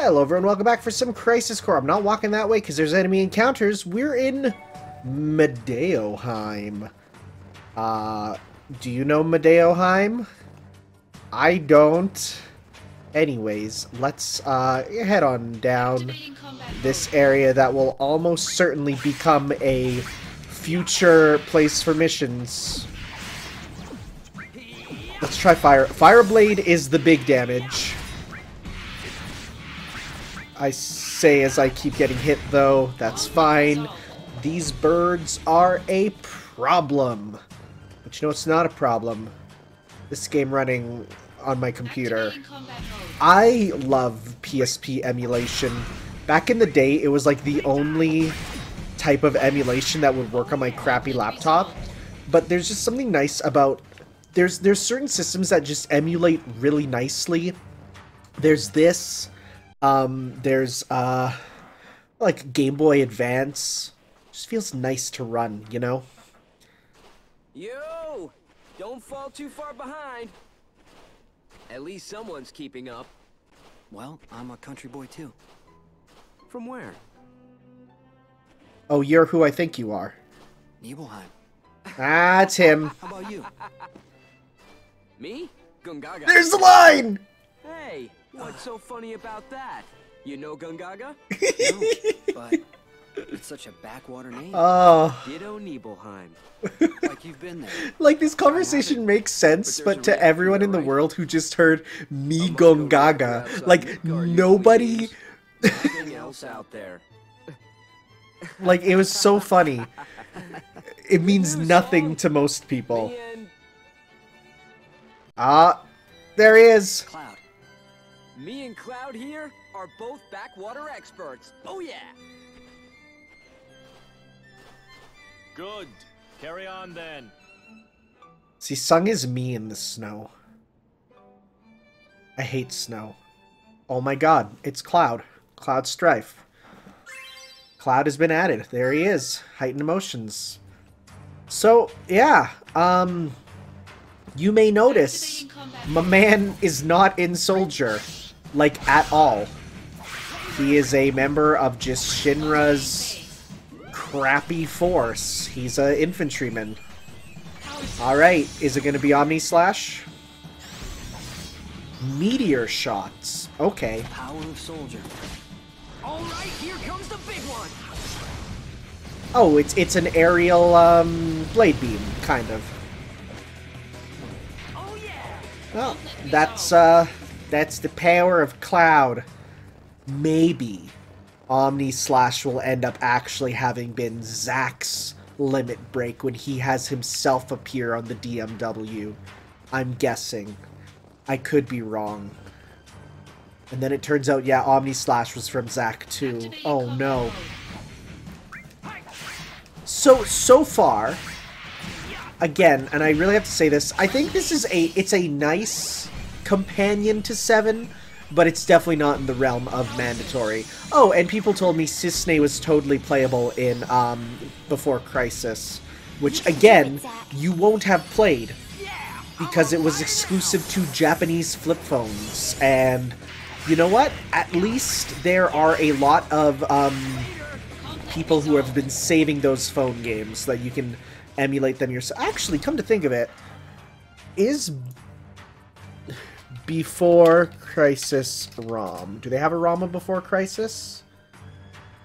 Hello everyone, welcome back for some Crisis Core. I'm not walking that way because there's enemy encounters. We're in Modeoheim. Uh, do you know Modeoheim? I don't. Anyways, let's uh, head on down this area that will almost certainly become a future place for missions. Let's try Fire. Fireblade is the big damage. I say as I keep getting hit, though. That's fine. These birds are a problem. But you know it's not a problem? This game running on my computer. I love PSP emulation. Back in the day, it was like the only type of emulation that would work on my crappy laptop. But there's just something nice about... There's, there's certain systems that just emulate really nicely. There's this... Um, there's, uh, like Game Boy Advance. Just feels nice to run, you know? Yo! Don't fall too far behind. At least someone's keeping up. Well, I'm a country boy too. From where? Oh, you're who I think you are. Nibelheim. That's him. How about you? Me? Gongaga. There's the line! Hey, what's so funny about that? You know Gongaga? no, but it's such a backwater name. Oh. Ditto Nibelheim. like you've been there. Like, this conversation makes sense, but to everyone in the world who just heard me Gongaga, like, nobody... Nothing else out there. like, it was so funny. It means nothing to most people. Ah, there he is. Cloud. Me and Cloud here are both backwater experts. Oh yeah. Good. Carry on then. See, Sung is me in the snow. I hate snow. Oh my god, it's Cloud. Cloud Strife. Cloud has been added. There he is. Heightened emotions. So, yeah. Um, you may notice my man is not in Soldier. Like, at all. He is a member of just Shinra's crappy force. He's a infantryman. Alright, is it going to be Omni Slash? Meteor shots. Okay. Power of soldier. All right, here comes the big one. Oh, it's it's an aerial um, blade beam, kind of. Oh yeah. Well, that's uh, that's the power of Cloud. Maybe Omni Slash will end up actually having been Zack's limit break when he has himself appear on the DMW. I'm guessing. I could be wrong. And then it turns out, yeah, Omni Slash was from Zack too. Oh no. So, so far, again, and I really have to say this, I think this is a, it's a nice companion to 7, but it's definitely not in the realm of mandatory. Oh, and people told me Cissnei was totally playable in, um, Before Crisis, which, again, you won't have played, because it was exclusive to Japanese flip phones, and you know what? At least there are a lot of, um, people who have been saving those phone games so that you can emulate them yourself. Actually, come to think of it, is Before Crisis ROM. Do they have a ROM of Before Crisis?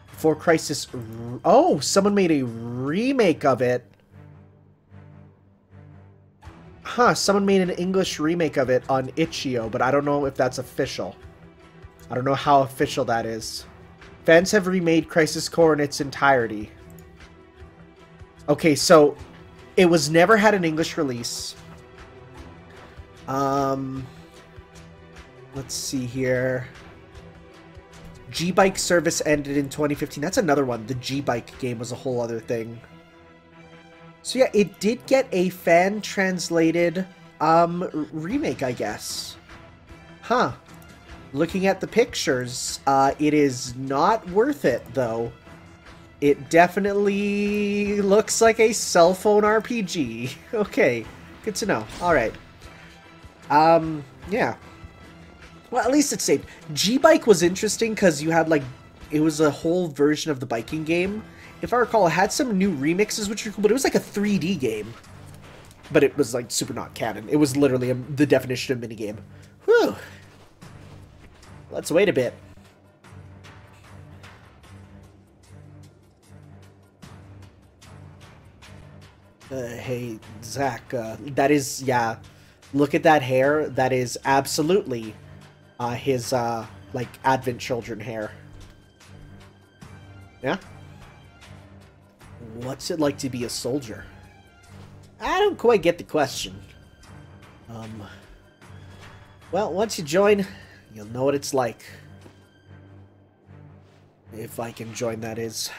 Before Crisis... Oh, someone made a remake of it. Huh, someone made an English remake of it on Itch.io, but I don't know if that's official. I don't know how official that is. Fans have remade Crisis Core in its entirety. Okay, so it was never had an English release. Um, let's see here. G-Bike service ended in 2015. That's another one. The G-Bike game was a whole other thing. So yeah, it did get a fan-translated um, remake, I guess. Huh. Looking at the pictures, uh, it is not worth it, though. It definitely looks like a cell phone RPG. Okay, good to know. Alright. Um, yeah. Well, at least it's saved. G-Bike was interesting because you had, like, it was a whole version of the biking game. If I recall, it had some new remixes, which were cool, but it was like a 3D game. But it was, like, super not canon. It was literally a, the definition of minigame. Whew. Let's wait a bit. Uh, hey, Zack, uh, that is, yeah, look at that hair. That is absolutely uh, his, uh, like, Advent Children hair. Yeah? What's it like to be a soldier? I don't quite get the question. Um, well, once you join, you'll know what it's like. If I can join, that is.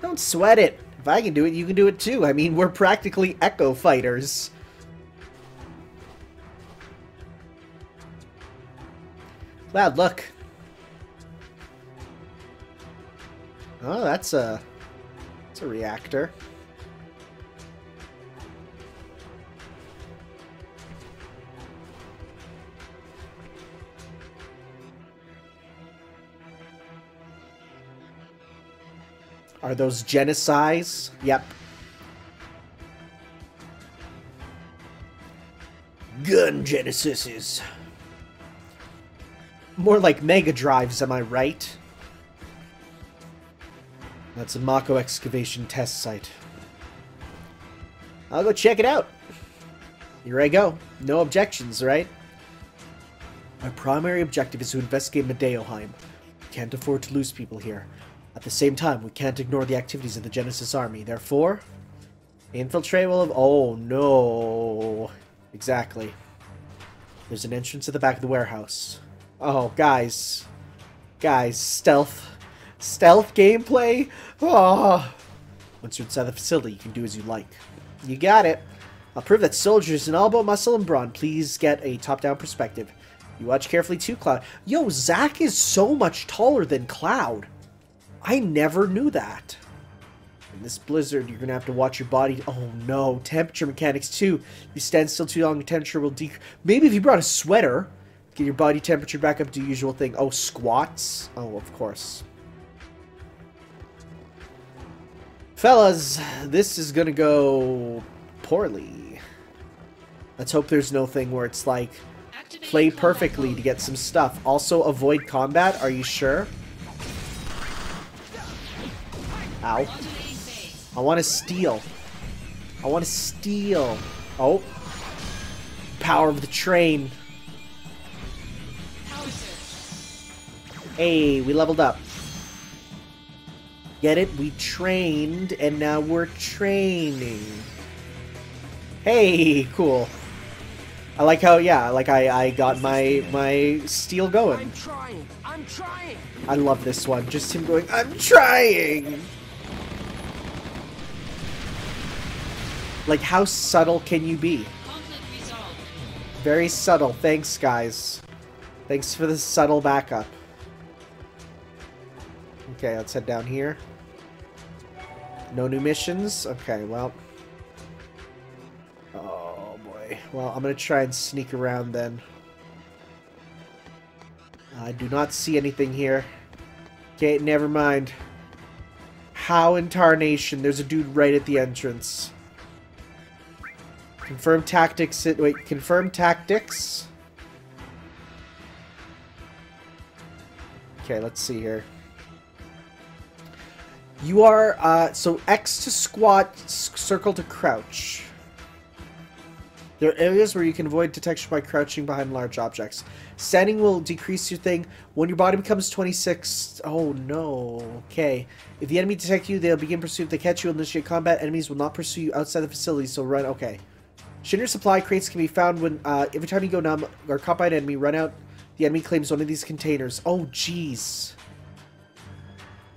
Don't sweat it. If I can do it, you can do it too. I mean, we're practically Echo Fighters. Cloud, luck. Oh, that's a... That's a reactor. Are those genocides? Yep. Gun genesises. More like Mega Drives, am I right? That's a Mako excavation test site. I'll go check it out. Here I go. No objections, right? My primary objective is to investigate Modeoheim. Can't afford to lose people here. At the same time, we can't ignore the activities of the Genesis army. Therefore, infiltrate will have... Oh, no. Exactly. There's an entrance at the back of the warehouse. Oh, guys. Guys, stealth. Stealth gameplay? Oh. Once you're inside the facility, you can do as you like. You got it. I'll prove that soldiers in all about muscle and brawn. Please get a top-down perspective. You watch carefully too, Cloud. Yo, Zack is so much taller than Cloud. I never knew that. In this blizzard, you're to have to watch your body. Oh no, temperature mechanics too. You stand still too long, the temperature will decrease. Maybe if you brought a sweater, get your body temperature back up to usual thing. Oh, squats? Oh, of course. Fellas, this is going to go poorly. Let's hope there's no thing where it's like, play perfectly to get some stuff. Also, avoid combat, are you sure? Ow. I want to steal. I want to steal. Oh. Power of the train. Hey, we leveled up. Get it? We trained, and now we're training. Hey, cool. I like how, yeah, like I, I got my, my steel going. I'm trying. I'm trying. I love this one. Just him going, I'm trying! Like, how subtle can you be? Very subtle. Thanks, guys. Thanks for the subtle backup. Okay, let's head down here. No new missions? Okay, well. Oh, boy. Well, I'm going to try and sneak around then. I do not see anything here. Okay, never mind. How in tarnation? There's a dude right at the entrance. Confirm tactics. Wait, confirm tactics. Okay, let's see here. You are, uh, so X to squat, circle to crouch. There are areas where you can avoid detection by crouching behind large objects. Standing will decrease your thing. When your body becomes 26... Oh, no. Okay. If the enemy detect you, they'll begin pursuit. If they catch you, initiate combat. Enemies will not pursue you outside the facility, so run. Okay. Shinra supply crates can be found when uh, every time you go numb or caught by an enemy, run out. The enemy claims one of these containers. Oh, jeez.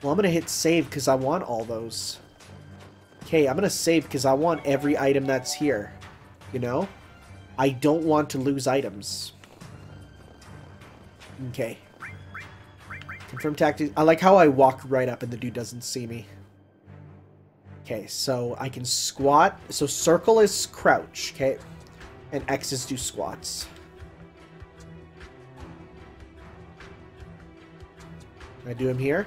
Well, I'm going to hit save because I want all those. Okay, I'm going to save because I want every item that's here. You know? I don't want to lose items. Okay. Confirm tactics. I like how I walk right up and the dude doesn't see me. Okay, so I can squat. So circle is crouch, okay? And X is do squats. I do him here.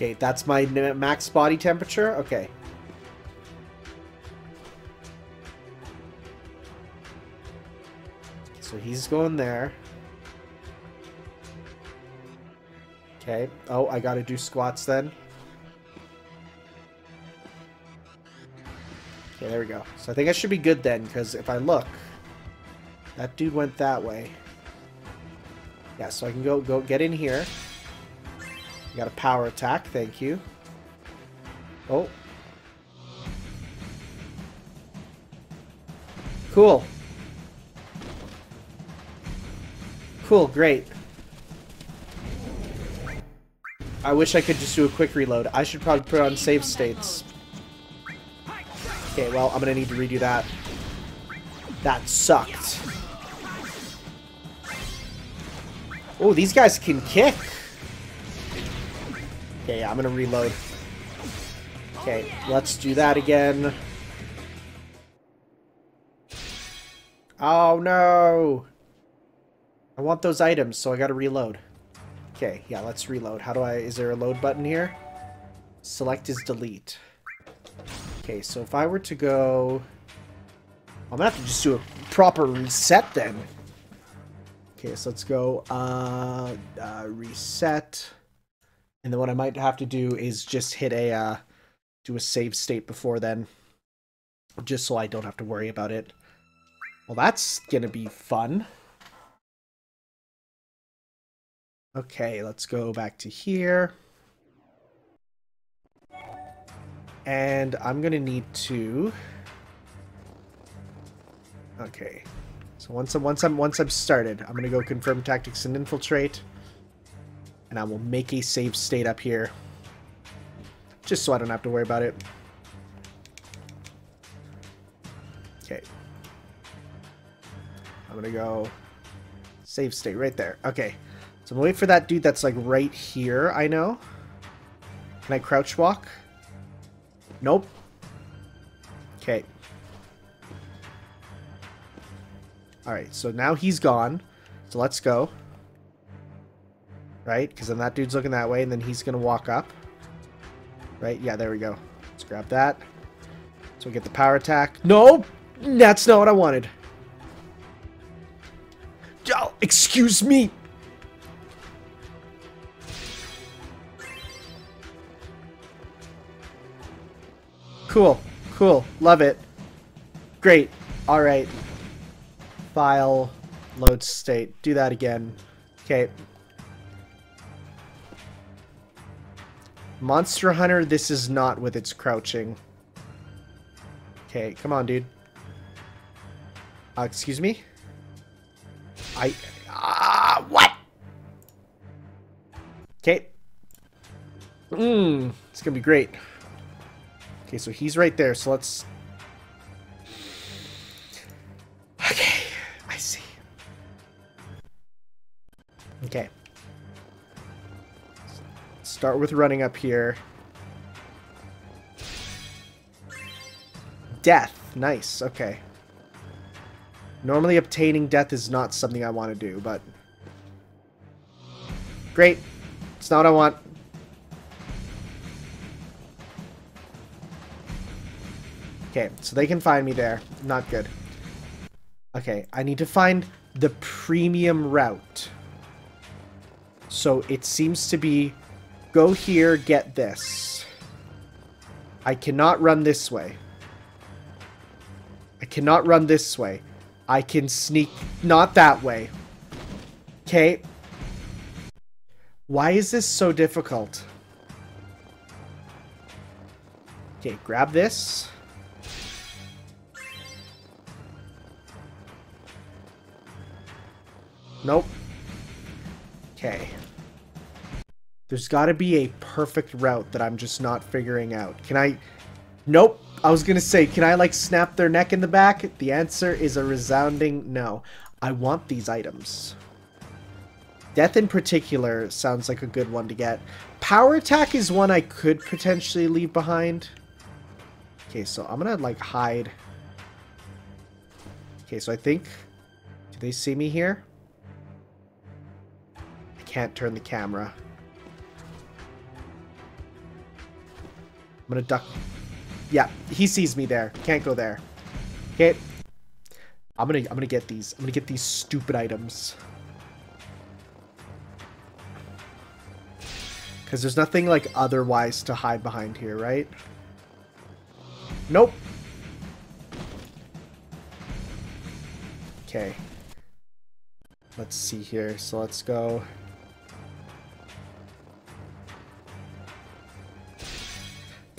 Okay, that's my max body temperature. Okay. So he's going there. Okay. Oh, I gotta do squats then. Okay, there we go. So I think I should be good then, because if I look, that dude went that way. Yeah, so I can go go get in here. You got a power attack, thank you. Oh. Cool. Cool, great. I wish I could just do a quick reload. I should probably put on save states. Okay, well, I'm gonna need to redo that. That sucked. Oh, these guys can kick. Okay, yeah, I'm gonna reload. Okay, let's do that again. Oh, no! I want those items, so I gotta reload. Okay, yeah, let's reload. How do I... Is there a load button here? Select is delete. Okay, so if I were to go... I'm gonna have to just do a proper reset then. Okay, so let's go uh, uh, reset. And then what I might have to do is just hit a... Uh, do a save state before then. Just so I don't have to worry about it. Well, that's gonna be fun. Okay, let's go back to here. And I'm gonna need to... Okay. So once I'm once I'm once I'm started, I'm gonna go confirm tactics and infiltrate. And I will make a save state up here. Just so I don't have to worry about it. Okay. I'm gonna go save state right there. Okay. So I'm gonna wait for that dude that's like right here, I know. Can I crouch walk? Nope. Okay. Alright, so now he's gone. So let's go. Right? Because then that dude's looking that way, and then he's going to walk up. Right? Yeah, there we go. Let's grab that. So we get the power attack. No! That's not what I wanted. Oh, excuse me! Cool. Cool. Love it. Great. Alright. File. Load state. Do that again. Okay. Monster Hunter, this is not with its crouching. Okay, come on, dude. Uh, excuse me? I... Ah, what? Okay. Mmm, it's gonna be great. Okay, so he's right there, so let's... Start with running up here. Death. Nice, okay. Normally obtaining death is not something I want to do, but... Great. It's not what I want. Okay, so they can find me there. Not good. Okay, I need to find the premium route. So it seems to be go here, get this. I cannot run this way. I cannot run this way. I can sneak not that way. Okay. Why is this so difficult? Okay, grab this. Nope. Okay. There's got to be a perfect route that I'm just not figuring out. Can I... Nope. I was going to say, can I, like, snap their neck in the back? The answer is a resounding no. I want these items. Death in particular sounds like a good one to get. Power attack is one I could potentially leave behind. Okay, so I'm going to, like, hide. Okay, so I think... Do they see me here? I can't turn the camera. I'm gonna duck. Yeah, he sees me there. Can't go there. Okay. I'm gonna I'm gonna get these. I'm gonna get these stupid items. Because there's nothing like otherwise to hide behind here, right? Nope. Okay. Let's see here. So let's go.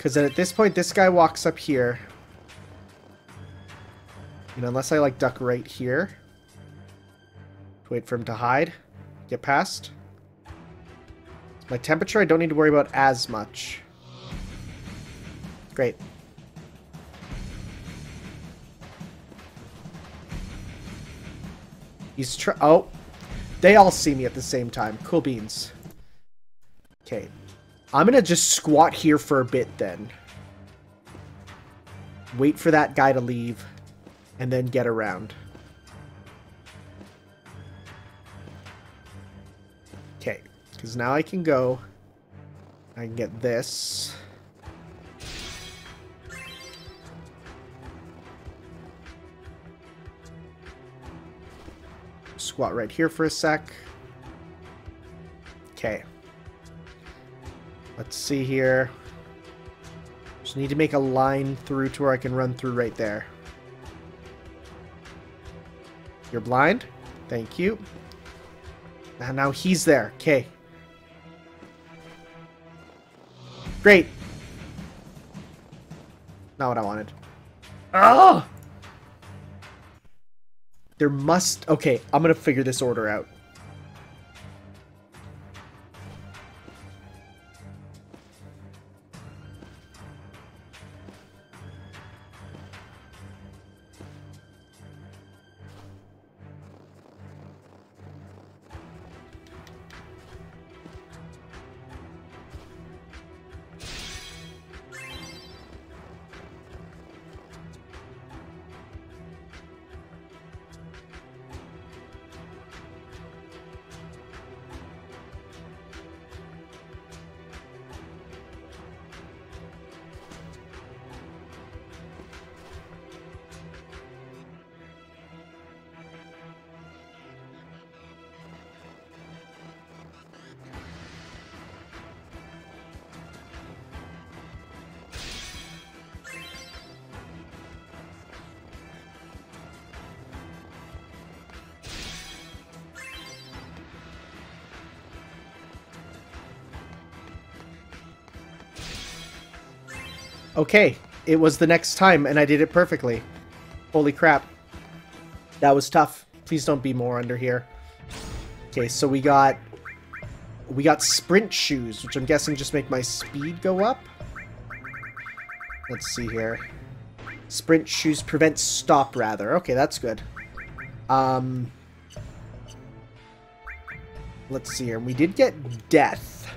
Because then at this point, this guy walks up here. And unless I like duck right here. Wait for him to hide. Get past. My temperature, I don't need to worry about as much. Great. He's tr- Oh. They all see me at the same time. Cool beans. Okay. I'm gonna just squat here for a bit then. Wait for that guy to leave. And then get around. Okay. Because now I can go. I can get this. Squat right here for a sec. Okay. Let's see here. Just need to make a line through to where I can run through right there. You're blind? Thank you. And now he's there. Okay. Great. Not what I wanted. Oh! There must... Okay, I'm going to figure this order out. Okay, it was the next time, and I did it perfectly. Holy crap. That was tough. Please don't be more under here. Okay, so we got... We got sprint shoes, which I'm guessing just make my speed go up. Let's see here. Sprint shoes prevent stop, rather. Okay, that's good. Um... Let's see here. We did get death.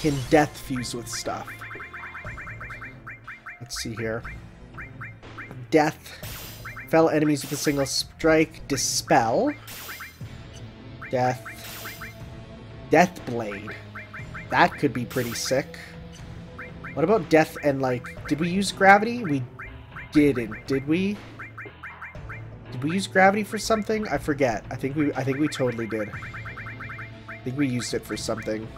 Can death fuse with stuff? Let's see here. Death. Fellow enemies with a single strike. Dispel. Death. Death Blade. That could be pretty sick. What about death and, like... Did we use gravity? We didn't, did we? Did we use gravity for something? I forget. I think we I think we totally did. I think we used it for something.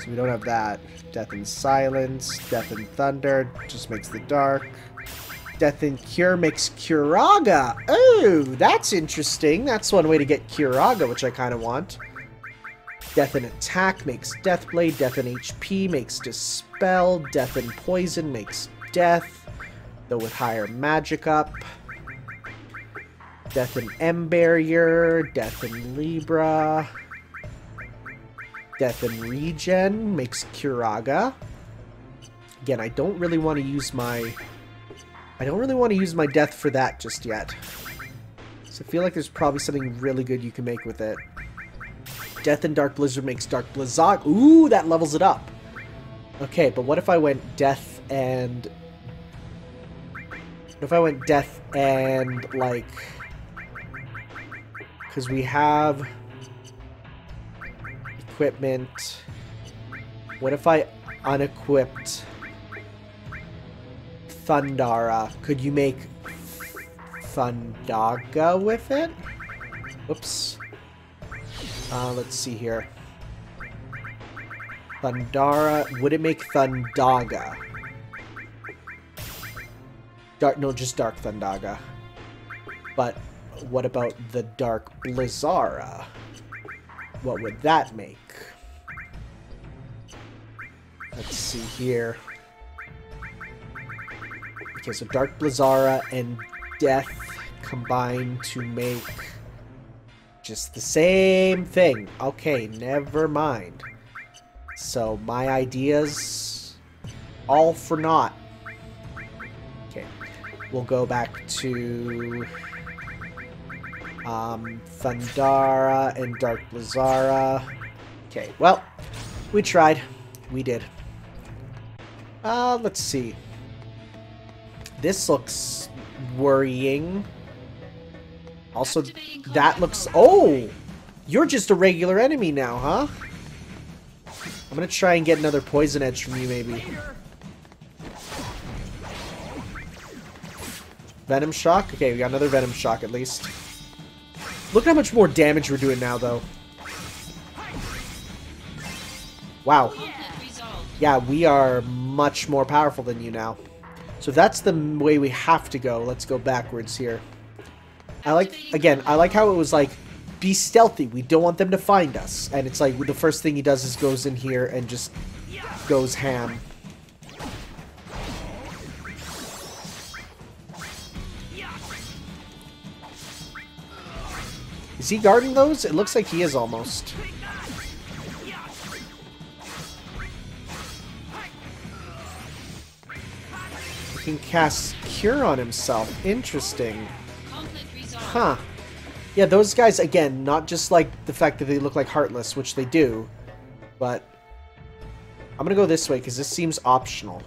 So we don't have that. Death and Silence. Death and Thunder just makes the dark. Death and Cure makes Curaga. Oh, that's interesting. That's one way to get Curaga, which I kind of want. Death and Attack makes Deathblade. Death and HP makes Dispel. Death and Poison makes Death, though with higher magic up. Death and M Barrier. Death and Libra. Death and Regen makes Curaga. Again, I don't really want to use my... I don't really want to use my Death for that just yet. So I feel like there's probably something really good you can make with it. Death and Dark Blizzard makes Dark Blizzard. Ooh, that levels it up. Okay, but what if I went Death and... What if I went Death and, like... Because we have... equipment. What if I unequipped Thundara? Could you make Thundaga with it? Whoops. Uh, let's see here. Thundara. Would it make Thundaga? Dark. No, just Dark Thundaga. But what about the Dark Blizzara? What would that make? Let's see here. Okay, so Dark Blizzara and Death combine to make just the same thing. Okay, never mind. So my ideas all for naught. Okay, we'll go back to um, Thundara and Dark Blizzara. Okay, well, we tried. We did. Uh, let's see. This looks worrying. Also, that looks... Oh! You're just a regular enemy now, huh? I'm gonna try and get another poison edge from you, maybe. Venom Shock? Okay, we got another Venom Shock at least. Look how much more damage we're doing now, though. Wow. Yeah, we are much more powerful than you now. So that's the way we have to go. Let's go backwards here. I like, again, I like how it was like, be stealthy. We don't want them to find us. And it's like, the first thing he does is goes in here and just goes ham. Is he guarding those? It looks like he is almost. Can cast Cure on himself. Interesting. Huh. Yeah, those guys, again, not just like the fact that they look like Heartless, which they do, but I'm gonna go this way because this seems optional,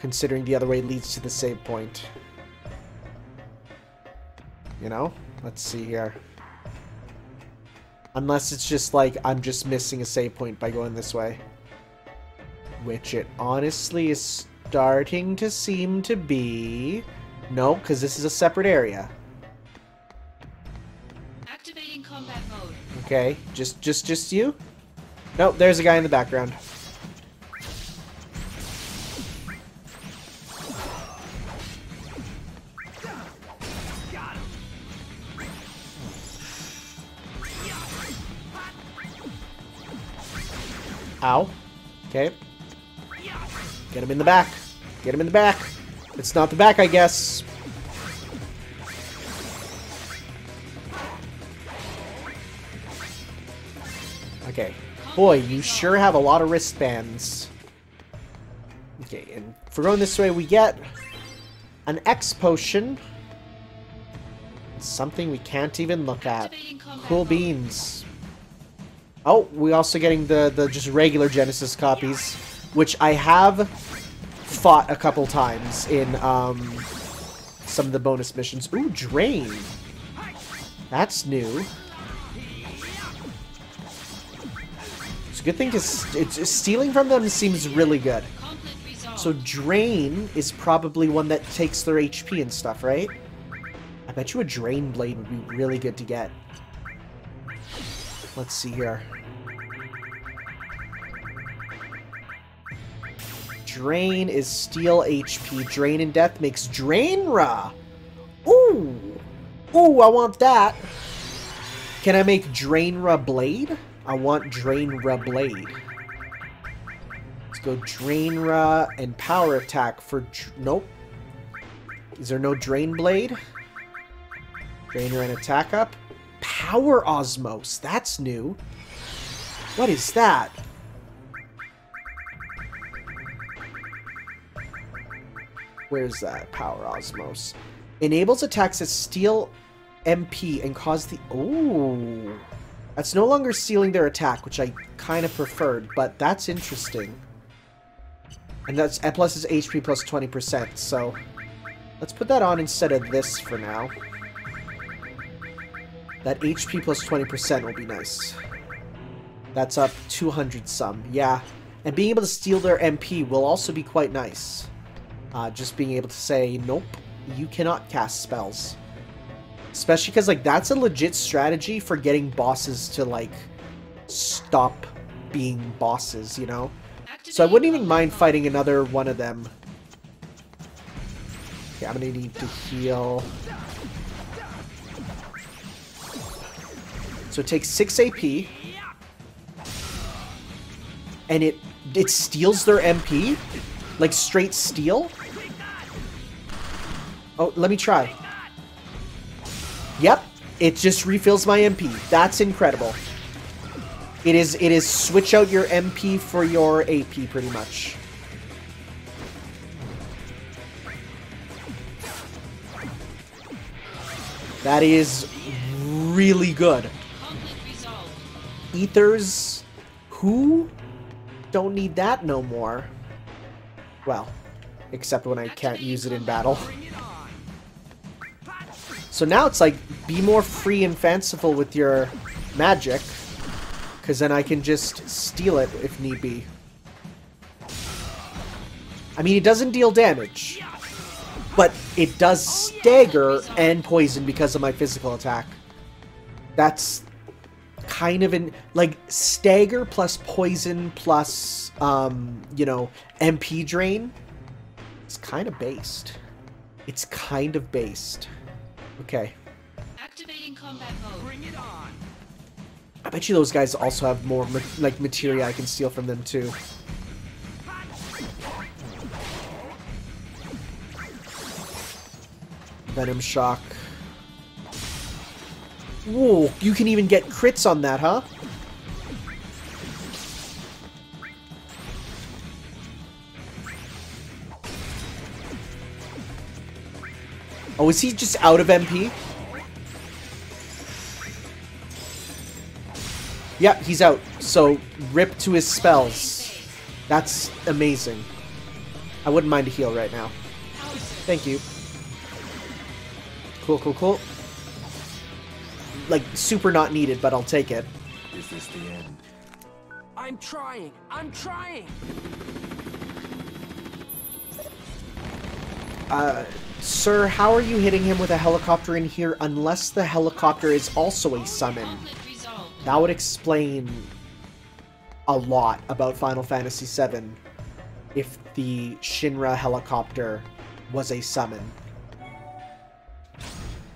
considering the other way leads to the save point. You know? Let's see here. Unless it's just like I'm just missing a save point by going this way. Which it honestly is starting to seem to be. No, because this is a separate area. Activating combat mode. Okay, just just just you? Nope, there's a guy in the background. Ow. Okay. Get him in the back. Get him in the back. It's not the back, I guess. Okay. Boy, you sure have a lot of wristbands. Okay, and we're going this way, we get an X potion. Something we can't even look at. Cool beans. Oh, we also getting the, the just regular Genesis copies, which I have fought a couple times in um, some of the bonus missions. Ooh, Drain. That's new. It's a good thing because it's, stealing from them seems really good. So Drain is probably one that takes their HP and stuff, right? I bet you a Drain Blade would be really good to get. Let's see here. Drain is Steal HP. Drain and Death makes Drainra! Ooh! Ooh, I want that! Can I make Drainra Blade? I want Drainra Blade. Let's go Drainra and Power Attack for... Nope. Is there no Drain Blade? Drainer and Attack Up? Power Osmos. That's new. What is that? Where's that? Power Osmos. Enables attacks that steal MP and cause the... Ooh. That's no longer sealing their attack, which I kind of preferred, but that's interesting. And that's and plus is HP plus 20%, so let's put that on instead of this for now. That HP plus 20% will be nice. That's up 200 some, yeah. And being able to steal their MP will also be quite nice. Uh, just being able to say, nope, you cannot cast spells. Especially because, like, that's a legit strategy for getting bosses to, like, stop being bosses, you know? So I wouldn't even mind fighting another one of them. Okay, I'm gonna need to heal. So it takes 6 AP. And it it steals their MP? Like straight steal? Oh, let me try. Yep, it just refills my MP. That's incredible. It is it is switch out your MP for your AP pretty much. That is really good. Ethers who don't need that no more. Well, except when I can't use it in battle. So now it's like, be more free and fanciful with your magic, because then I can just steal it if need be. I mean, it doesn't deal damage, but it does stagger and poison because of my physical attack. That's kind of an like stagger plus poison plus um you know mp drain it's kind of based it's kind of based okay Activating combat mode. Bring it on. i bet you those guys also have more ma- like materia i can steal from them too venom shock Whoa, you can even get crits on that, huh? Oh, is he just out of MP? Yeah, he's out. So, rip to his spells. That's amazing. I wouldn't mind a heal right now. Thank you. Cool, cool, cool. Like, super not needed, but I'll take it. Is this the end? I'm trying. I'm trying. Uh, sir, how are you hitting him with a helicopter in here unless the helicopter is also a summon? That would explain a lot about Final Fantasy VII if the Shinra helicopter was a summon.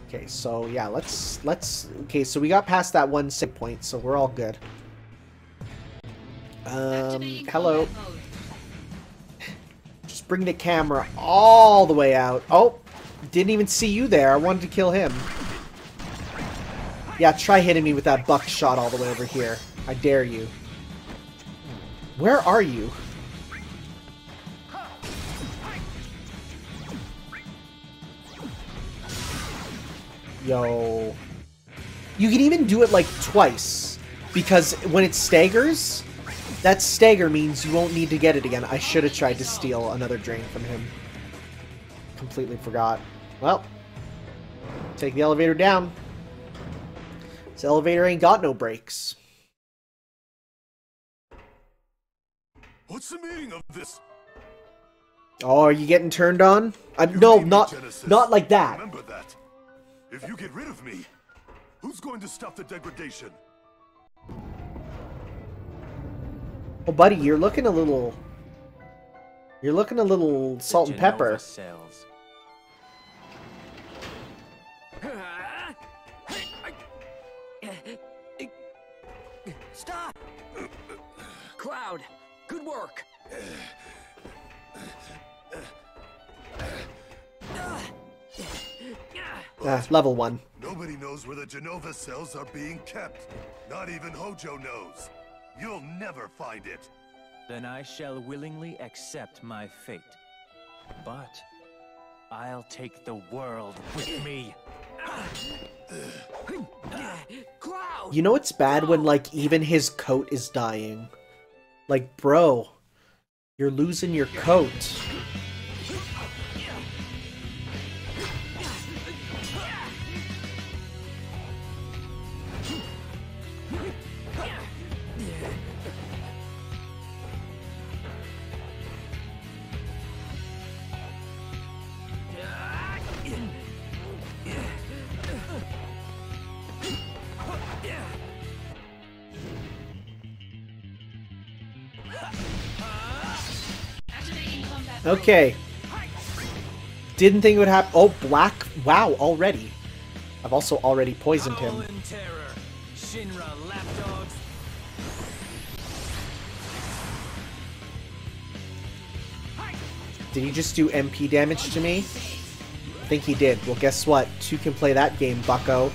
Okay, so yeah, let's let's okay, so we got past that one save point, so we're all good. Um hello. Bring the camera all the way out. Oh, didn't even see you there. I wanted to kill him. Yeah, try hitting me with that buckshot all the way over here. I dare you. Where are you? Yo. You can even do it like twice. Because when it staggers, that stagger means you won't need to get it again. I should have tried to steal another drain from him. Completely forgot. Well, take the elevator down. This elevator ain't got no brakes. What's the meaning of this? Oh, are you getting turned on? Uh, I'm, no, not Genesis. not like that. Remember that. If you get rid of me, who's going to stop the degradation? Oh, buddy, you're looking a little. You're looking a little salt and pepper. Cells. Stop! Cloud, good work. Ah, level one. Nobody knows where the Jenova cells are being kept. Not even Hojo knows. You'll never find it. Then I shall willingly accept my fate. But I'll take the world with me. Cloud! You know it's bad when like even his coat is dying. Like, bro, you're losing your coat. Okay. Didn't think it would happen. Oh, black. Wow, already. I've also already poisoned him. Howl in terror, Shinra lapdogs. Did he just do MP damage to me? I think he did. Well, guess what? Two can play that game, bucko.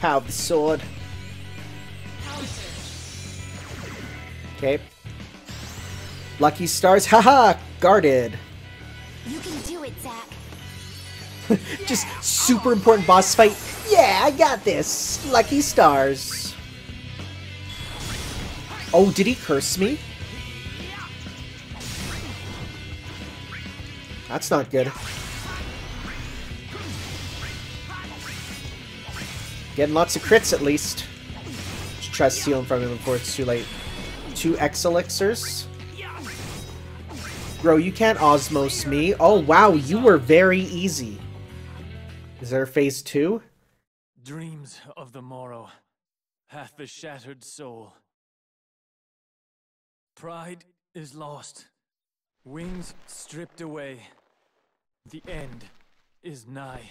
Pow the sword. Okay. Lucky stars. Haha! Guarded. You can do it, Zack. Just super important boss fight. Yeah, I got this. Lucky stars. Oh, did he curse me? That's not good. Getting lots of crits at least. Just try to steal him from him before it's too late. Two X elixirs. Bro, you can't osmose me. Oh wow, you were very easy. Is there phase two? Dreams of the morrow hath the shattered soul. Pride is lost, wings stripped away. The end is nigh.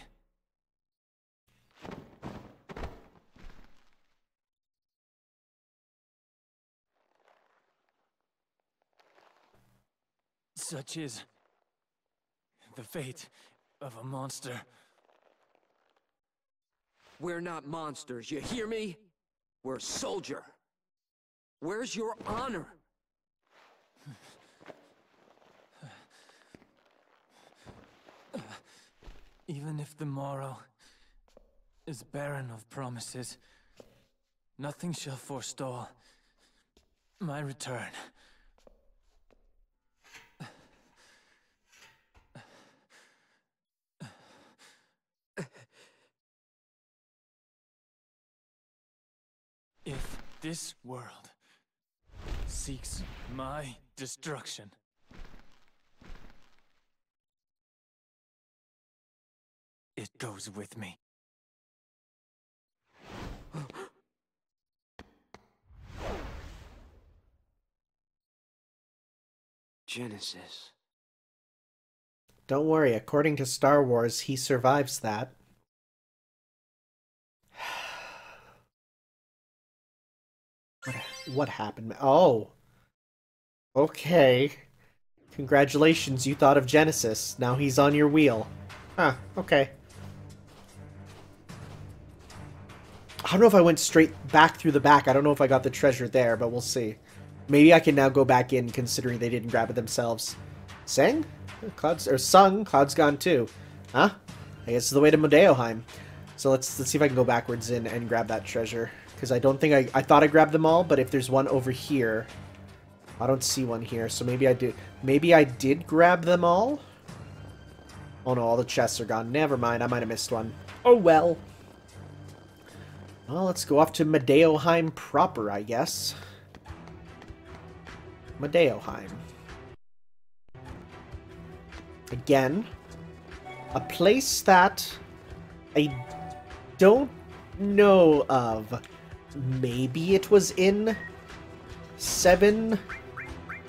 Such is the fate of a monster. We're not monsters, you hear me? We're a soldier. Where's your honor? Even if the morrow is barren of promises, nothing shall forestall my return. If this world seeks my destruction, it goes with me. Genesis. Don't worry, according to Star Wars, he survives that. What, what happened? Oh. Okay. Congratulations, you thought of Genesis. Now he's on your wheel. Huh, okay. I don't know if I went straight back through the back. I don't know if I got the treasure there, but we'll see. Maybe I can now go back in, considering they didn't grab it themselves. Sang? Cloud's or Sung? Cloud's gone too. Huh? I guess it's the way to Modeoheim. So let's let's see if I can go backwards in and grab that treasure. Because I don't think I I thought I grabbed them all, but if there's one over here, I don't see one here. So maybe I did. Maybe I did grab them all. Oh no, all the chests are gone. Never mind, I might have missed one. Oh well. Well, let's go off to Modeoheim proper, I guess. Modeoheim. Again, a place that I don't know of. Maybe it was in 7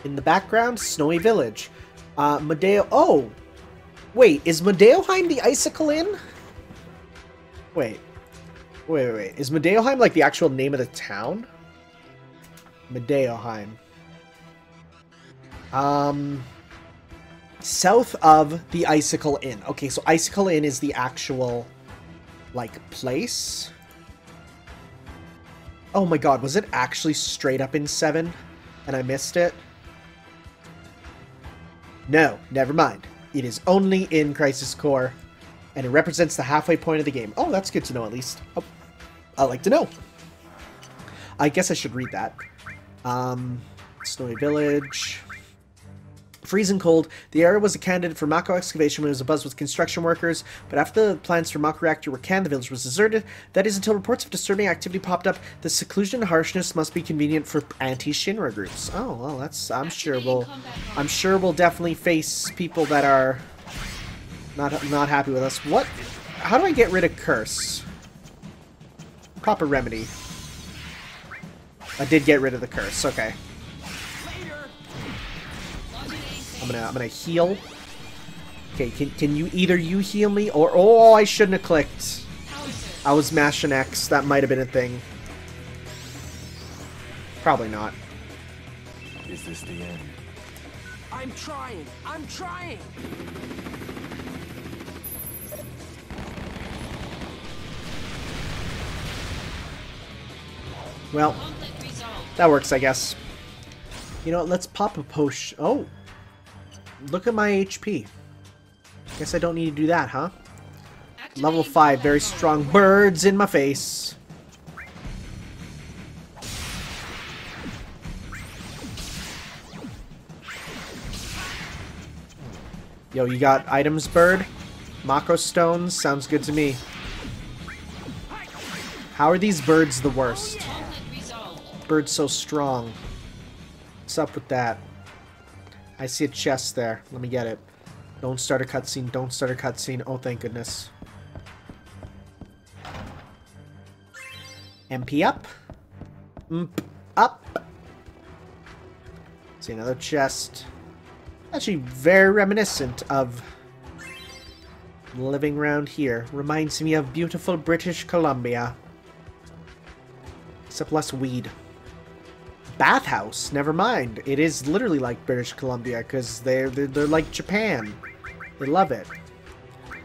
in the background? Snowy Village. Uh, Modeo... Oh! Wait, is Modeoheim the Icicle Inn? Wait. Wait, wait, wait. Is Modeoheim like the actual name of the town? Modeoheim. Um, south of the Icicle Inn. Okay, so Icicle Inn is the actual, like, place. Oh my god, was it actually straight up in 7? And I missed it? No, never mind. It is only in Crisis Core, and it represents the halfway point of the game. Oh, that's good to know at least. Oh, I like to know. I guess I should read that. Um, Snowy Village. Freezing cold, the area was a candidate for Mako excavation when it was abuzz with construction workers, but after the plans for Mako reactor were canned, the village was deserted. That is until reports of disturbing activity popped up. The seclusion and harshness must be convenient for anti-Shinra groups. Oh, well, that's... I'm sure we'll... I'm sure we'll definitely face people that are not not happy with us. What? How do I get rid of curse? Proper remedy. I did get rid of the curse. Okay. I'm gonna I'm gonna heal. Okay, can can you either you heal me or oh I shouldn't have clicked. I was mashing X. That might have been a thing. Probably not. Is this the end? I'm trying. I'm trying. Well, that works, I guess. You know what? Let's pop a potion. Oh, look at my HP. Guess I don't need to do that, huh? Level 5, very strong birds in my face. Yo, you got items, bird? Mako stones? Sounds good to me. How are these birds the worst? Bird's so strong. What's up with that? I see a chest there. Let me get it. Don't start a cutscene. Don't start a cutscene. Oh, thank goodness. MP up. Mp up. See another chest. Actually, very reminiscent of living around here. Reminds me of beautiful British Columbia. Except less weed. Bathhouse, never mind. It is literally like British Columbia because they're, they're they're like Japan. They love it.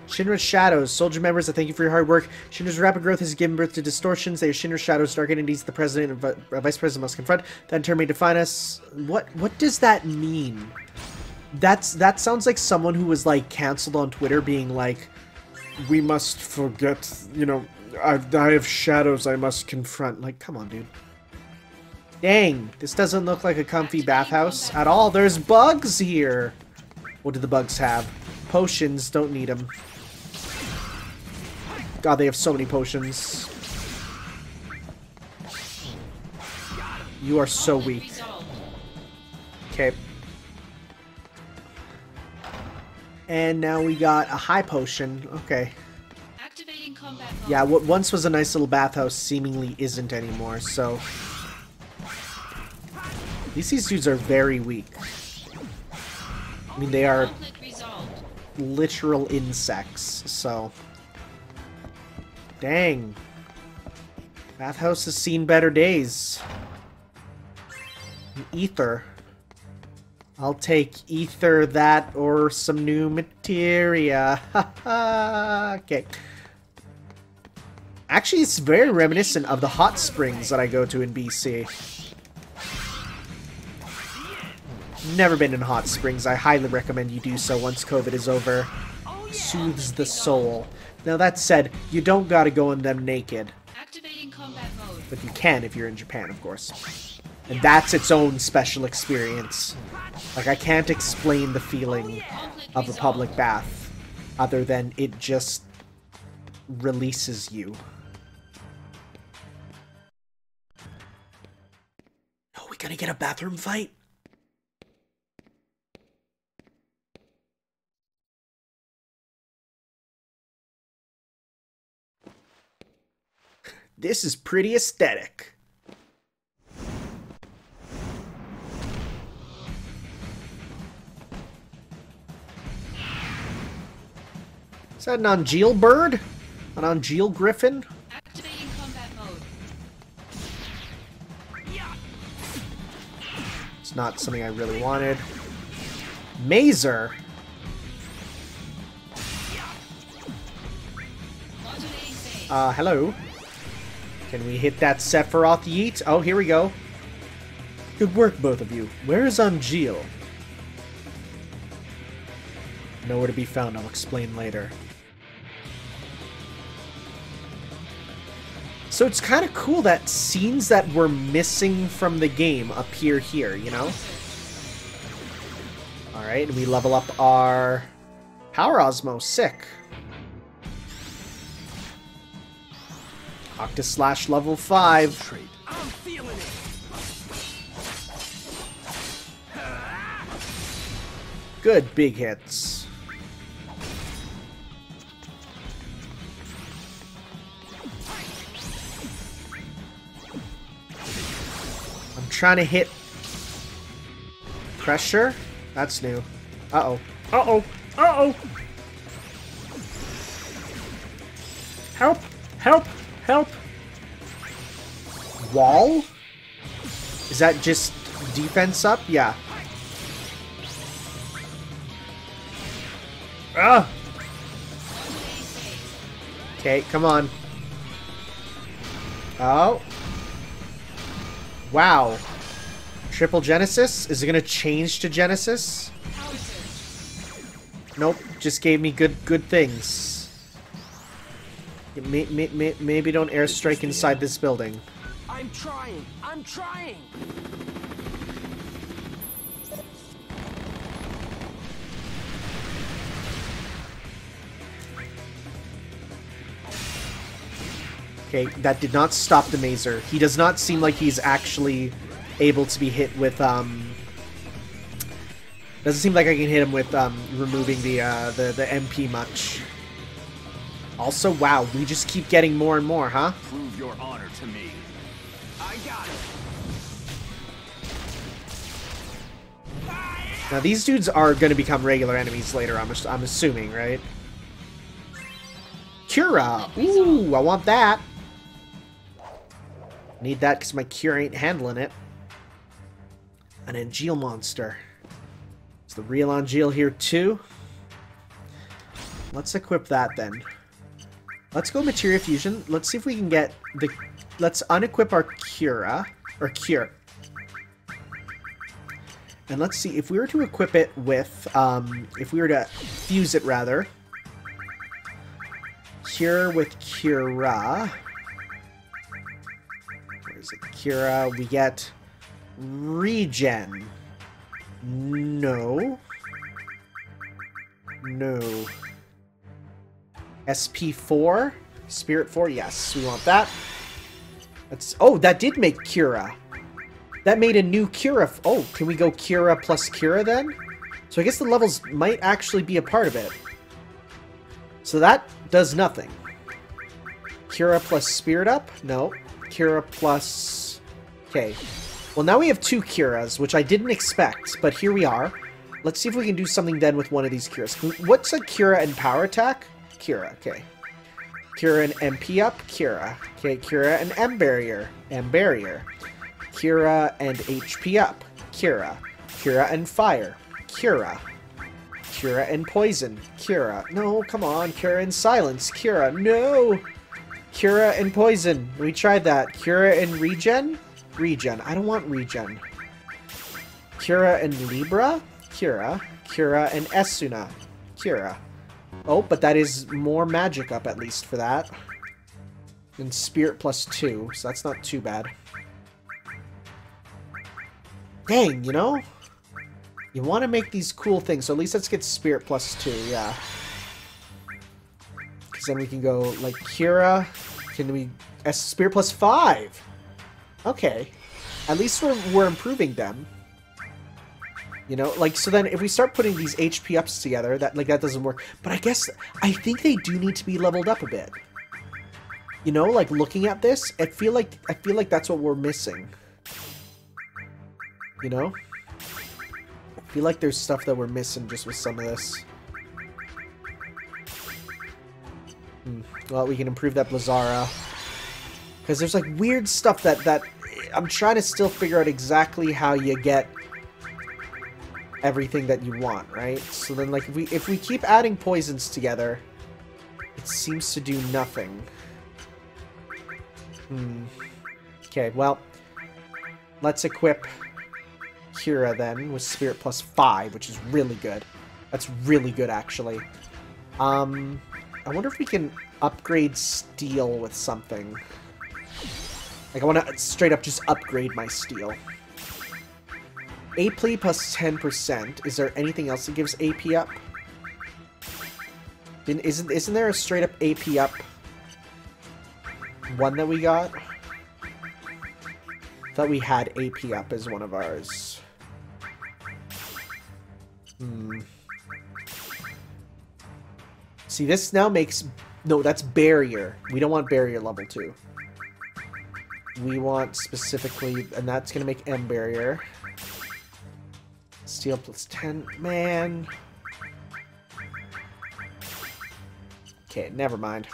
Shinra's Shadows. Soldier members, I thank you for your hard work. Shinra's rapid growth has given birth to distortions. They are Shinra's Shadows, dark entities the President and uh, Vice President must confront. That in turn may define us. What what does that mean? That's that sounds like someone who was like canceled on Twitter being like, we must forget, you know, I, I have shadows I must confront. Like, come on, dude. Dang, this doesn't look like a comfy bathhouse at all. There's bugs here. What do the bugs have? Potions, don't need them. God, they have so many potions. You are so weak. Okay. And now we got a high potion. Okay. Yeah, what once was a nice little bathhouse seemingly isn't anymore, so... These, these dudes are very weak. I mean, they are literal insects, so... Dang. Bathhouse has seen better days. Ether. I'll take ether, that, or some new materia. okay. Actually, it's very reminiscent of the hot springs that I go to in BC. Never been in hot springs. I highly recommend you do so once COVID is over. Soothes the soul. Now that said, you don't gotta go in them naked. Activating combat mode. But you can if you're in Japan, of course. And that's its own special experience. Like, I can't explain the feeling of a public bath other than it just releases you. Oh, we gonna get a bathroom fight? This is pretty aesthetic. Is that an Angeal bird? An Angeal griffin? Activating combat mode. It's not something I really wanted. Mazer. Uh, hello. Can we hit that Sephiroth yeet? Oh, here we go. Good work, both of you. Where is Angeal? Nowhere to be found, I'll explain later. So it's kind of cool that scenes that were missing from the game appear here, you know? Alright, we level up our Power Osmo. Sick. Octa slash level 5. I'm feeling it. Good big hits. I'm trying to hit pressure. That's new. Uh-oh. Uh-oh. Uh-oh. Help! Help! Help! Wall? Is that just defense up? Yeah. Ah! Okay, come on. Oh. Wow. Triple Genesis? Is it gonna change to Genesis? Nope, just gave me good good things. May, may, may, maybe don't airstrike inside this building. I'm trying. I'm trying. Okay, that did not stop the Mazer. He does not seem like he's actually able to be hit with, um... Doesn't seem like I can hit him with, um, removing the, uh, the, the MP much. Also, wow, we just keep getting more and more, huh? Prove your honor to me. I got it. Now, these dudes are going to become regular enemies later, I'm, I'm assuming, right? Cura! Ooh, I want that! Need that because my Cure ain't handling it. An Angeal monster. Is the real Angeal here too? Let's equip that then. Let's go Materia Fusion. Let's see if we can get the... Let's unequip our Cura. Or Cure. And let's see, if we were to equip it with, um, if we were to fuse it rather, Cure with Cura. Where is it? Cura, we get Regen. No. No. SP4? Spirit 4? Yes, we want that. That's, oh, that did make Cura. That made a new Cura. Oh, can we go Cura plus Cura then? So I guess the levels might actually be a part of it. So that does nothing. Cura plus Spirit Up? No. Cura plus... Okay. Well, now we have two Curas, which I didn't expect, but here we are. Let's see if we can do something then with one of these Curas. What's a Cura and Power Attack? Cura, okay. Cura and MP Up? Cura. Okay, Cura and M Barrier. M Barrier. Cura and HP up. Cura. Cura and fire. Cura. Cura and poison. Cura. No, come on. Cura and silence. Cura. No. Cura and poison. We tried that. Cura and regen? Regen. I don't want regen. Cura and Libra? Cura. Cura and Esuna. Cura. Oh, but that is more magic up at least for that. And spirit plus two, so that's not too bad. Dang, you know? You want to make these cool things, so at least let's get Spirit plus two, yeah. Because then we can go, like, Cura. Can we... S Spirit plus five! Okay. At least we're, we're improving them. You know, like, so then if we start putting these HP ups together, that, like, that doesn't work. But I guess, I think they do need to be leveled up a bit. You know, like, looking at this, I feel like, I feel like that's what we're missing. You know? I feel like there's stuff that we're missing just with some of this. Hmm. Well, we can improve that Blizzara. Because there's like weird stuff that, that I'm trying to still figure out exactly how you get everything that you want, right? So then like if we if we keep adding poisons together, it seems to do nothing. Hmm. Okay, well, let's equip Cura then with Spirit plus 5, which is really good. That's really good, actually. Um, I wonder if we can upgrade Steal with something. Like, I want to straight up just upgrade my Steal. AP plus 10%. Is there anything else that gives AP up? Didn't, isn't, isn't there a straight up AP up one that we got? Thought we had AP up as one of ours. Hmm. See, this now makes... No, that's barrier. We don't want barrier level 2. We want specifically... And that's going to make M barrier. Steal plus 10. Man. Okay, never mind.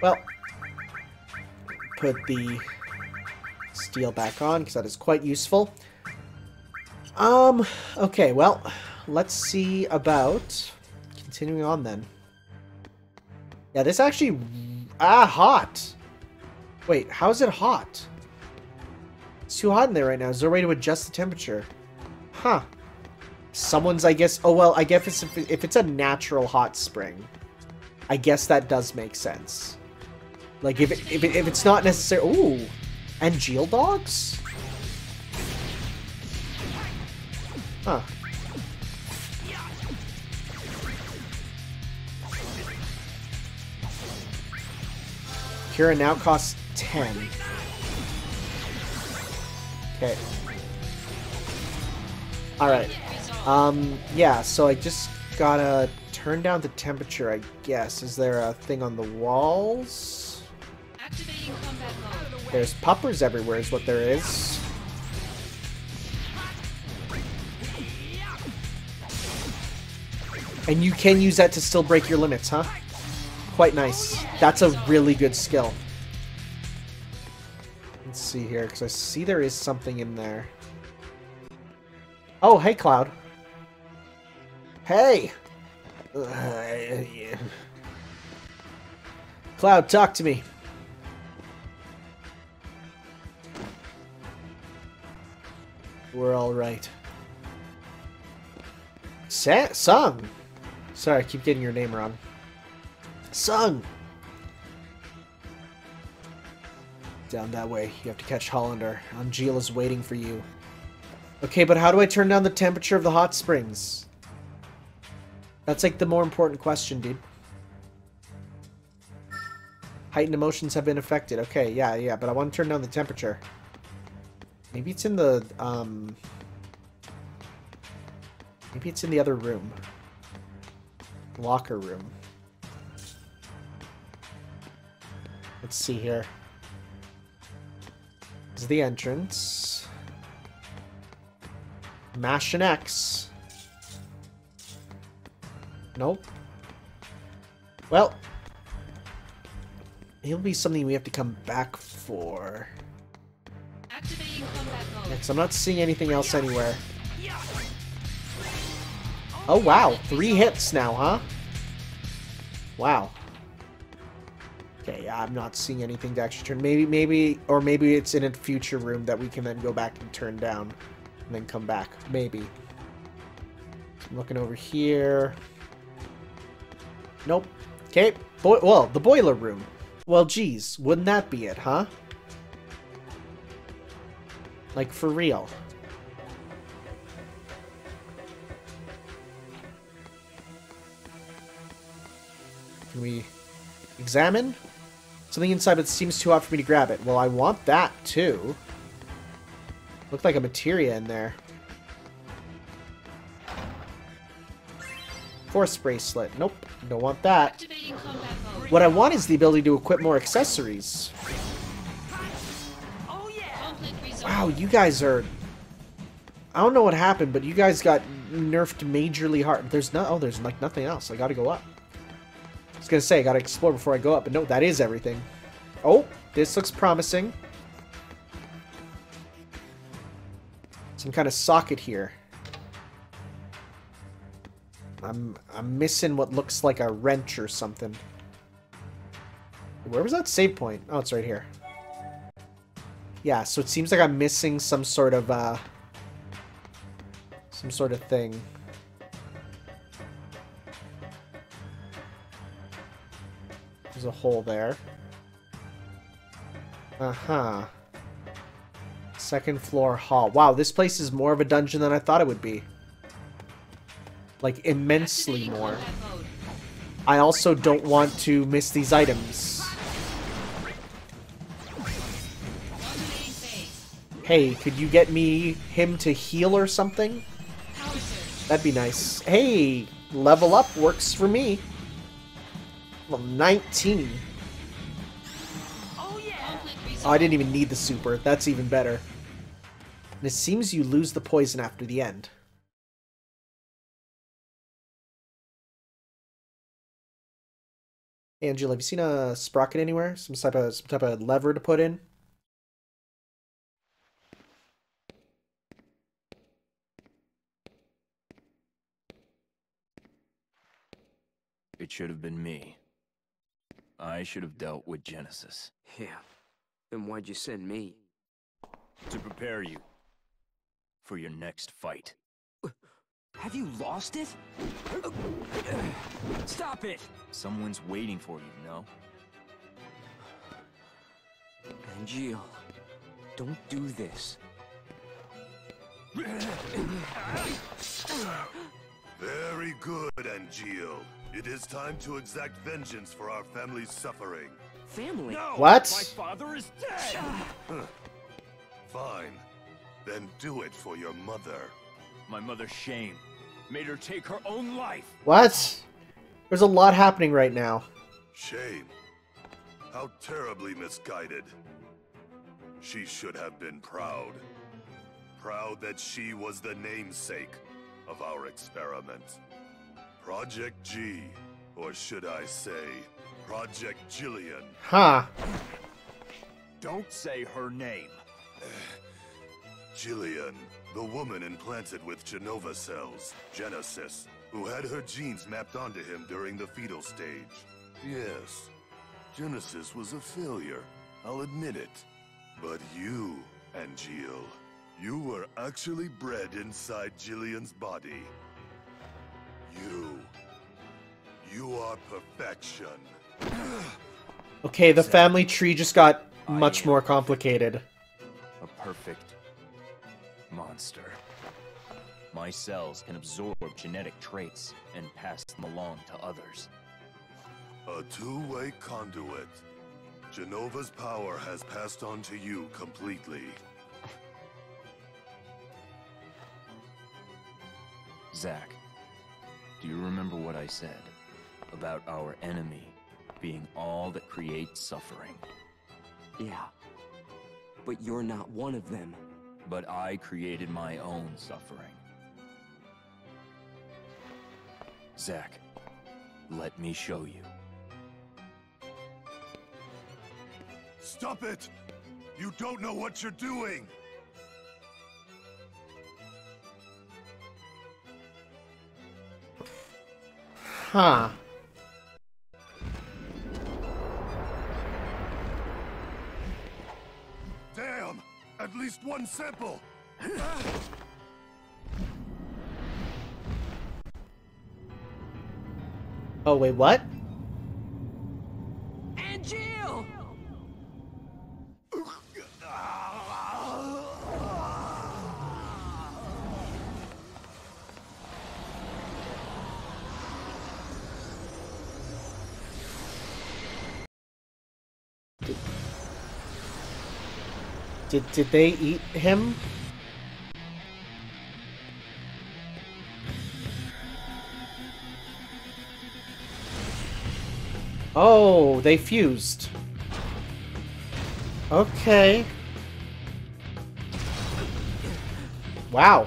Well, put the Steal back on, because that is quite useful. Um, okay, well, let's see about continuing on then. Yeah, this actually... Ah, hot! Wait, how is it hot? It's too hot in there right now. Is there a way to adjust the temperature? Huh. Someone's, I guess... Oh, well, I guess if, if it's a natural hot spring, I guess that does make sense. Like, if, it, if, it, if it's not necessary... Ooh! Angeal dogs? Huh. Cura now costs 10. Okay. Alright. Um, yeah, so I just gotta turn down the temperature, I guess. Is there a thing on the walls? There's puppers everywhere is what there is. And you can use that to still break your limits, huh? Quite nice. That's a really good skill. Let's see here, because I see there is something in there. Oh, hey, Cloud. Hey! Uh, yeah. Cloud, talk to me. We're all right. Sa Sung! Sorry, I keep getting your name wrong. Sung! Down that way. You have to catch Hollander. Angeal is waiting for you. Okay, but how do I turn down the temperature of the hot springs? That's like the more important question, dude. Heightened emotions have been affected. Okay, yeah, yeah, but I want to turn down the temperature. Maybe it's in the, um... Maybe it's in the other room. Locker room. Let's see here. This is the entrance. Mash an X. Nope. Well. It'll be something we have to come back for. Next, I'm not seeing anything else anywhere. Oh wow, three hits now, huh? Wow. Okay, I'm not seeing anything to actually turn. Maybe, maybe, or maybe it's in a future room that we can then go back and turn down, and then come back. Maybe. I'm looking over here. Nope. Okay. Boy, well, the boiler room. Well, geez, wouldn't that be it, huh? Like, for real. Can we examine? Something inside but seems too hot for me to grab it. Well, I want that, too. Looked like a materia in there. Force bracelet. Nope, don't want that. What I want is the ability to equip more accessories. Wow, you guys are... I don't know what happened, but you guys got nerfed majorly hard. There's no... Oh, there's like nothing else. I gotta go up. I was gonna say, I gotta explore before I go up, but no, that is everything. Oh, this looks promising. Some kind of socket here. I'm I'm missing what looks like a wrench or something. Where was that save point? Oh, it's right here. Yeah, so it seems like I'm missing some sort of, uh... Some sort of thing. There's a hole there. Uh-huh. Second floor hall. Wow, this place is more of a dungeon than I thought it would be. Like, immensely more. I also don't want to miss these items. Hey, could you get me him to heal or something? That'd be nice. Hey, level up works for me. Well, 19. Conflict resolved. Oh, I didn't even need the super. That's even better and it seems you lose the poison after the end. Angeal, have you seen a sprocket anywhere? Some type of some type of lever to put in? It should have been me. I should have dealt with Genesis. Yeah. Then why'd you send me? To prepare you for your next fight. Have you lost it? Stop it! Someone's waiting for you, no? Angeal, don't do this. Very good, Angeal. It is time to exact vengeance for our family's suffering. Family? What? My father is dead! Fine. Then do it for your mother. My mother Shame made her take her own life. What? There's a lot happening right now. Shame. How terribly misguided. She should have been proud. Proud that she was the namesake of our experiment. Project G, or should I say, Project Gillian. Huh. Don't say her name. Gillian, the woman implanted with Jenova cells, Genesis, who had her genes mapped onto him during the fetal stage. Yes, Genesis was a failure, I'll admit it. But you, Angeal, you were actually bred inside Gillian's body. You. You are perfection. Okay, the family tree just got much more complicated. A perfect monster. My cells can absorb genetic traits and pass them along to others. A two-way conduit. Jenova's power has passed on to you completely. Zack, do you remember what I said about our enemy being all that creates suffering? Yeah. But you're not one of them. But I created my own suffering. Zack, let me show you. Stop it! You don't know what you're doing! Huh. Least one sample! Oh, wait, what? Did, did they eat him? Oh, they fused. Okay. Wow.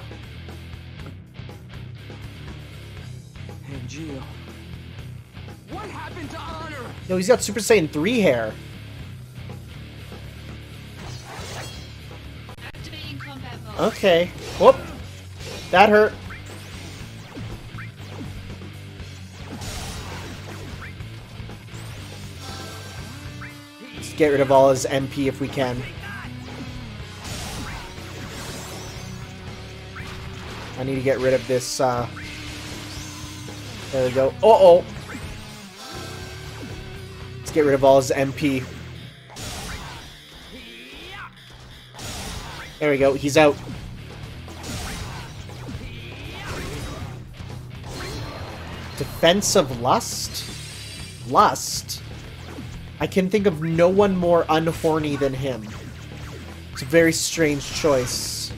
Angeal. What happened to honor? No, he's got Super Saiyan 3 hair. Okay. Whoop. That hurt. Let's get rid of all his MP if we can. I need to get rid of this, uh... There we go. Uh-oh! Let's get rid of all his MP. There we go. He's out. Defense of Lust? Lust? I can think of no one more unhorny than him. It's a very strange choice.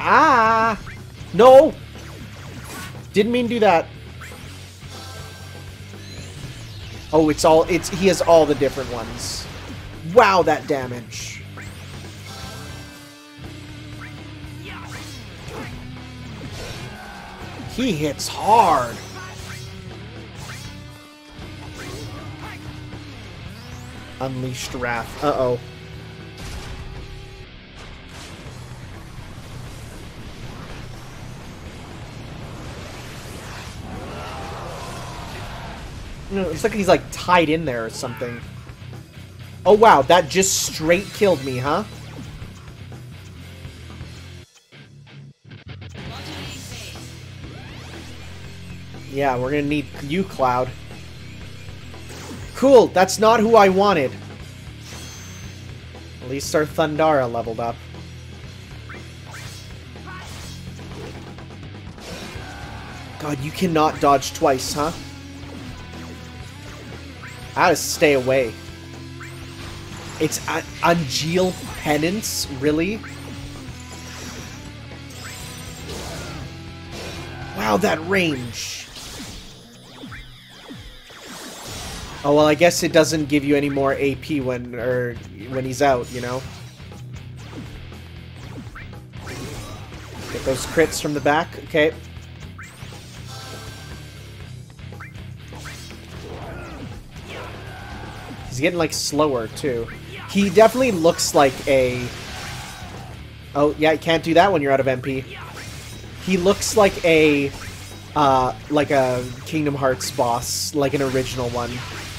Ah! No! Didn't mean to do that. Oh, it's all, it's, he has all the different ones. Wow, that damage. He hits hard. Unleashed Wrath. Uh-oh. It's like he's like tied in there or something. Oh wow, that just straight killed me, huh? Yeah, we're gonna need you, Cloud. Cool, that's not who I wanted. At least our Thundara leveled up. God, you cannot dodge twice, huh? I gotta stay away. It's An- Angeal Penance? Really? Wow, that range. Oh, well, I guess it doesn't give you any more AP when, or, when he's out, you know? Get those crits from the back, okay. He's getting, like, slower, too. He definitely looks like a... Oh, yeah, you can't do that when you're out of MP. He looks like a... Uh, like a Kingdom Hearts boss, like an original one.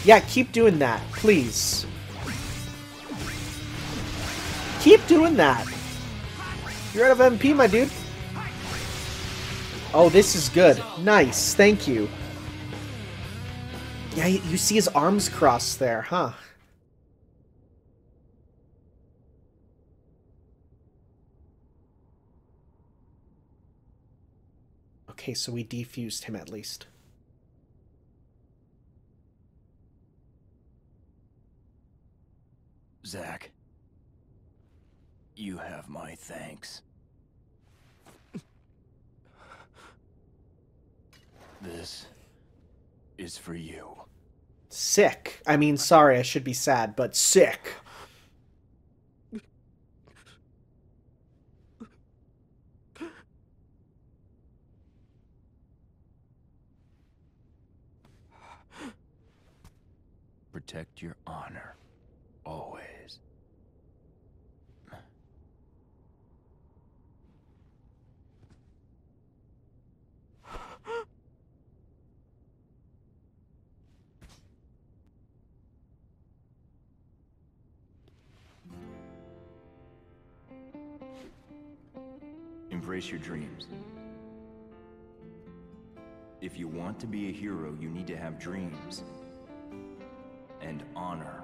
Yeah, keep doing that, please. Keep doing that. You're out of MP, my dude. Oh, this is good. Nice, thank you. Yeah, you you see his arms crossed there, huh? Okay, so we defused him at least. Zack. You have my thanks. This is for you. Sick. I mean, sorry, I should be sad, but sick. Protect your honor. Always. Embrace your dreams. If you want to be a hero, you need to have dreams. And honor.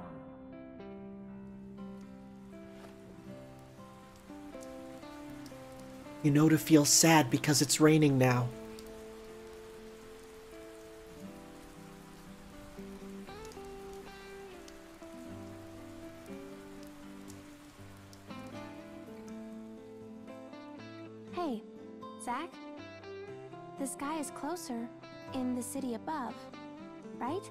You know to feel sad because it's raining now. Hey, Zack? The sky is closer in the city above, right?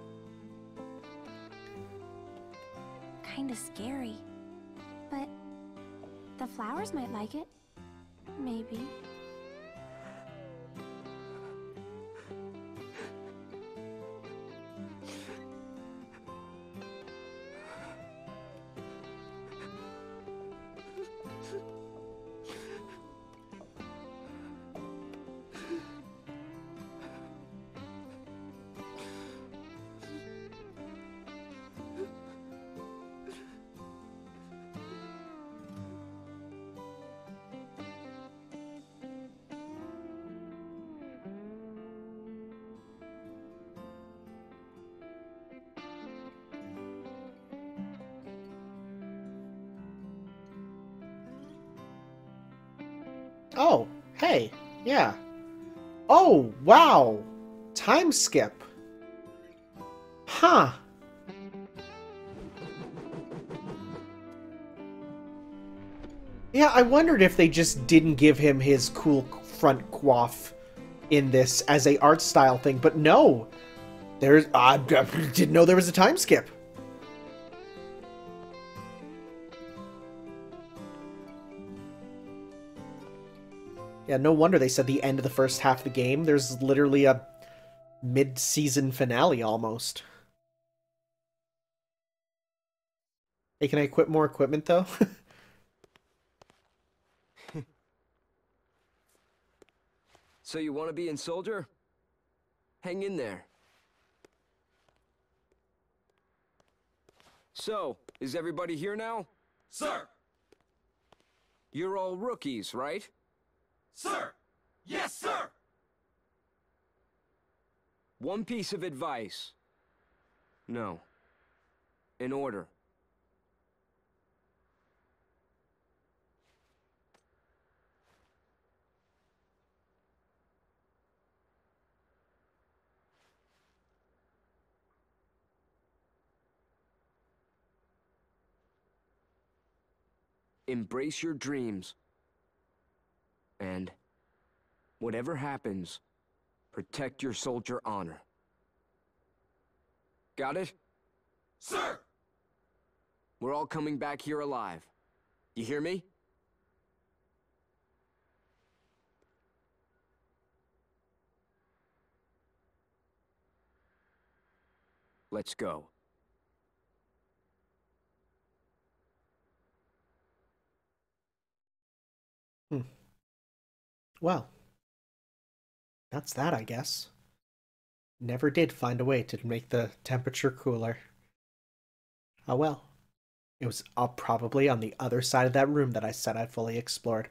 Kinda scary. But the flowers might like it. Maybe. Oh, hey, yeah. Oh, wow. Time skip. Huh. Yeah, I wondered if they just didn't give him his cool front coif in this as a art style thing, but no. There's I didn't know there was a time skip. Yeah, no wonder they said the end of the first half of the game. There's literally a mid-season finale almost. Hey, can I equip more equipment though? So you want to be in soldier? Hang in there. So, is everybody here now? Sir! You're all rookies, right? Sir! Yes, sir! One piece of advice. No. An order. Embrace your dreams. And whatever happens, protect your soldier honor. Got it? Sir! We're all coming back here alive. You hear me? Let's go. Hmm. Well, that's that, I guess. Never did find a way to make the temperature cooler. Oh well. It was uh, probably on the other side of that room that I said I fully explored.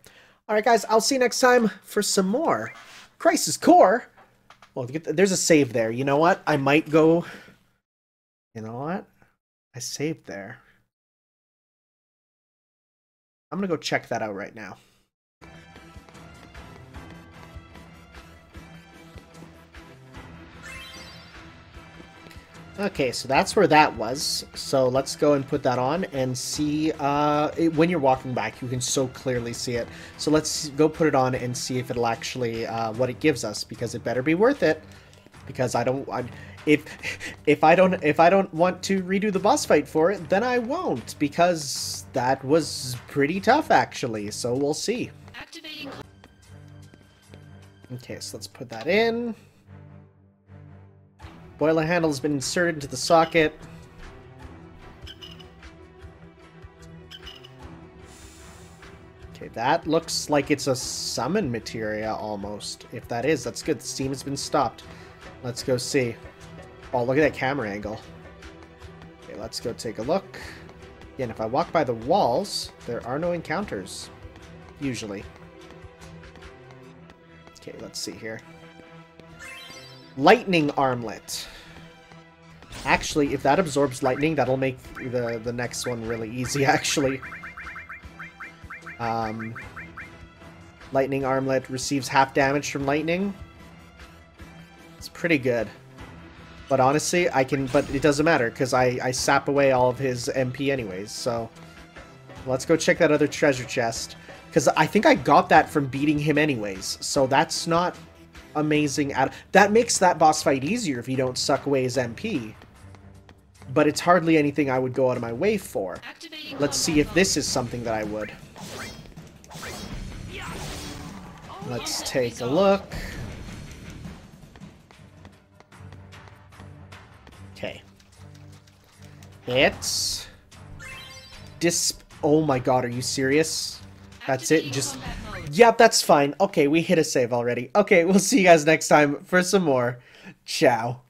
Alright guys, I'll see you next time for some more. Crisis Core! Well, there's a save there. You know what? I might go... You know what? I saved there. I'm gonna go check that out right now. Okay, so that's where that was. So let's go and put that on and see, uh, it, when you're walking back, you can so clearly see it. So let's go put it on and see if it'll actually, uh, what it gives us, because it better be worth it. Because I don't, I, if, if I don't, if I don't want to redo the boss fight for it, then I won't, because that was pretty tough, actually, so we'll see. Activating. Okay, so let's put that in. Boiler handle has been inserted into the socket. Okay, that looks like it's a summon materia almost. If that is, that's good. The steam has been stopped. Let's go see. Oh, look at that camera angle. Okay, let's go take a look. Again, if I walk by the walls, there are no encounters. Usually. Okay, let's see here. Lightning Armlet. Actually, if that absorbs lightning, that'll make the, the next one really easy, actually. Um, lightning Armlet receives half damage from lightning. It's pretty good. But honestly, I can... But it doesn't matter, because I, I sap away all of his MP anyways, so... Let's go check that other treasure chest. Because I think I got that from beating him anyways, so that's not amazing at that makes that boss fight easier if you don't suck away his MP. But it's hardly anything I would go out of my way for. Let's see if this is something that I would. Let's take a look. Okay. It's Disp... Oh my god, are you serious? That's it, just Yep, that's fine. Okay, we hit a save already. Okay, we'll see you guys next time for some more. Ciao.